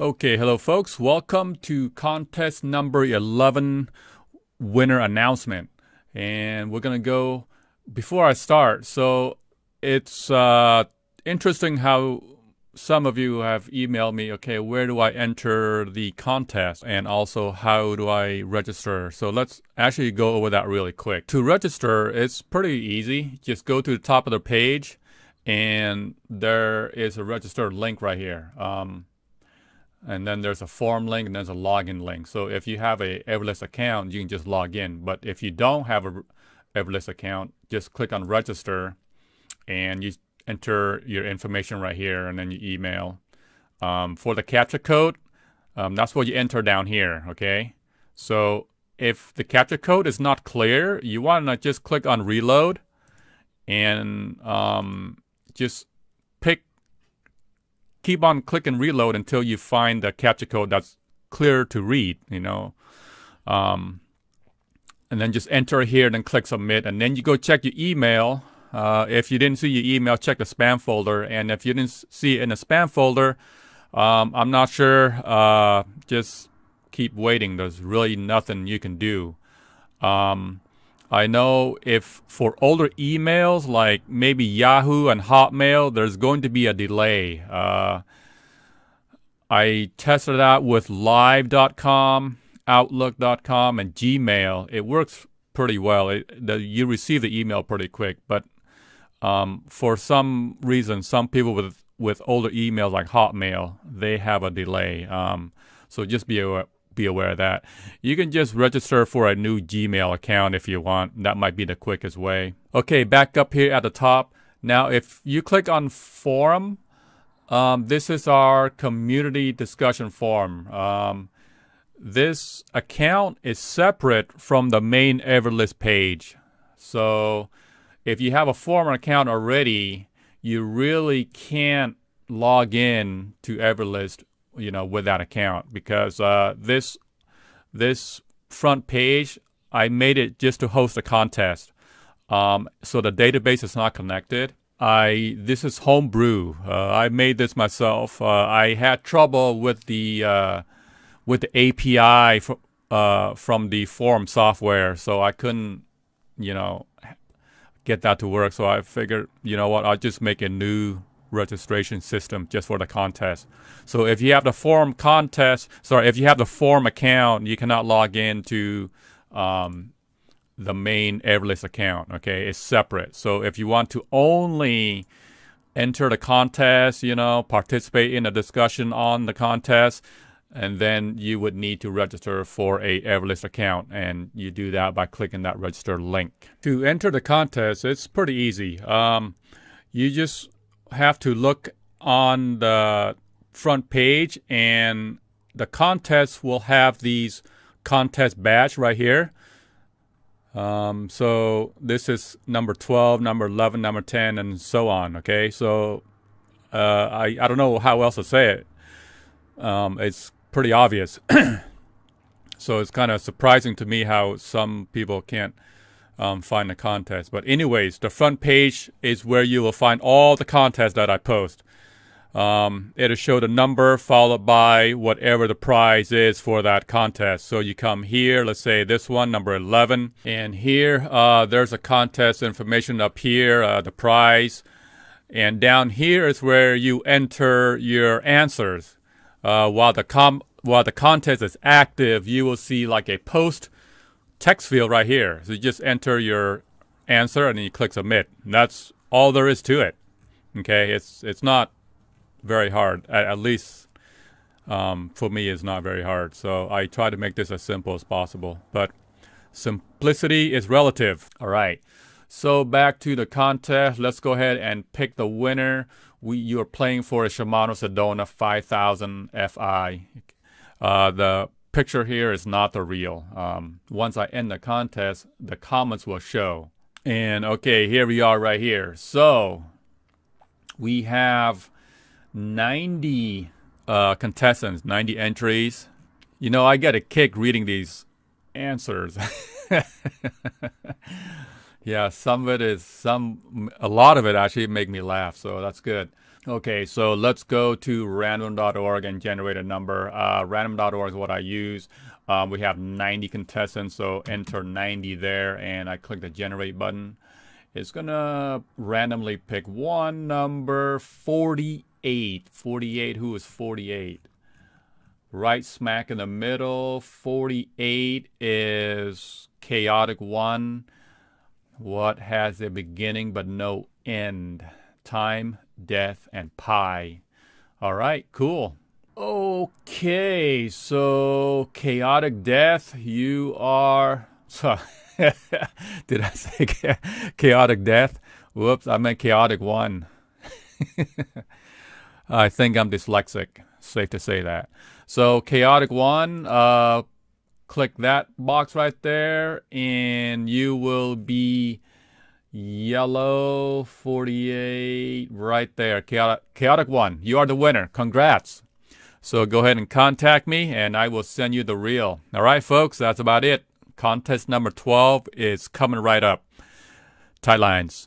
Okay, hello folks. Welcome to contest number 11 winner announcement. And we're going to go before I start. So, it's uh, interesting how some of you have emailed me, okay, where do I enter the contest and also how do I register? So, let's actually go over that really quick. To register, it's pretty easy. Just go to the top of the page and there is a register link right here. Um, and then there's a form link and there's a login link. So if you have a Everlist account, you can just log in. But if you don't have a Everlist account, just click on register and you enter your information right here and then your email. Um, for the captcha code, um, that's what you enter down here, okay? So if the captcha code is not clear, you want to just click on reload and um, just keep on click and reload until you find the captcha code that's clear to read, you know. Um, and then just enter here and then click submit. And then you go check your email. Uh, if you didn't see your email, check the spam folder. And if you didn't see it in the spam folder, um, I'm not sure. Uh, just keep waiting. There's really nothing you can do. Um, I know if for older emails like maybe Yahoo and Hotmail, there's going to be a delay. Uh, I tested it out with Live.com, Outlook.com, and Gmail. It works pretty well. It, the, you receive the email pretty quick, but um, for some reason, some people with with older emails like Hotmail, they have a delay. Um, so just be aware, be aware of that. You can just register for a new Gmail account if you want. That might be the quickest way. Okay, back up here at the top. Now, if you click on forum, um, this is our community discussion forum. Um, this account is separate from the main Everlist page. So if you have a forum account already, you really can't log in to Everlist you know, with that account because uh, this this front page I made it just to host a contest. Um, so the database is not connected. I this is homebrew. Uh, I made this myself. Uh, I had trouble with the uh, with the API fr- uh, from the forum software, so I couldn't, you know, get that to work. So I figured, you know what, I'll just make a new registration system just for the contest. So if you have the forum contest, sorry, if you have the forum account, you cannot log into um, the main Everlist account. Okay, it's separate. So if you want to only enter the contest, you know, participate in a discussion on the contest, and then you would need to register for a Everlist account, and you do that by clicking that register link. To enter the contest, it's pretty easy. Um, you just have to look on the front page and the contest will have these contest badge right here. Um, so this is number 12, number 11, number 10, and so on. Okay, so uh, I, I don't know how else to say it. Um, it's pretty obvious. so it's kind of surprising to me how some people can't um, find the contest. But anyways, the front page is where you will find all the contests that I post. Um, it'll show the number followed by whatever the prize is for that contest. So you come here, let's say this one, number 11, and here uh, there's a contest information up here, uh, the prize. And down here is where you enter your answers. Uh, while the com- while the contest is active, you will see like a post text field right here. So you just enter your answer and then you click submit. And that's all there is to it. Okay, it's it's not very hard. At, at least um, for me, it's not very hard. So I try to make this as simple as possible. But simplicity is relative. All right. So back to the contest. Let's go ahead and pick the winner. We you are playing for a Shimano Sedona 5000 Fi. Uh, the picture here is not the real. Um, once I end the contest, the comments will show. And okay, here we are right here. So we have 90 uh, contestants, 90 entries. You know, I get a kick reading these answers. yeah, some of it is some, a lot of it actually make me laugh, so that's good. Okay, so let's go to random.org and generate a number. Uh, random.org is what I use. Um, we have 90 contestants, so enter 90 there, and I click the generate button. It's gonna randomly pick one number 48. 48, who is 48? Right smack in the middle, 48 is chaotic one. What has a beginning but no end? Time, death, and pi. All right, cool. Okay, so chaotic death, you are. So, did I say chaotic death? Whoops, I meant chaotic one. I think I'm dyslexic. Safe to say that. So, chaotic one, uh, click that box right there, and you will be Yellow 48 right there. Chaotic, chaotic 1. You are the winner. Congrats. So go ahead and contact me and I will send you the reel. All right, folks, that's about it. Contest number 12 is coming right up. Tight lines.